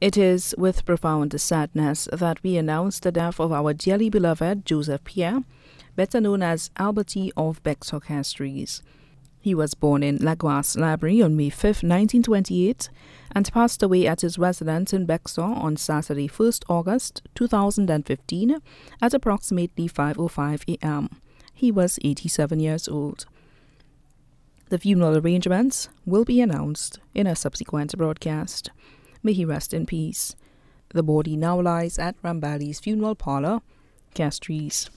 It is with profound sadness that we announce the death of our dearly beloved Joseph Pierre, better known as Alberti of Bexon Castries. He was born in Lagoas Library on May 5, 1928, and passed away at his residence in Bexon on Saturday, 1st August 2015 at approximately 5.05 a.m. He was 87 years old. The funeral arrangements will be announced in a subsequent broadcast. May he rest in peace. The body now lies at Rambali's funeral parlor, Castries.